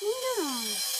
嗯。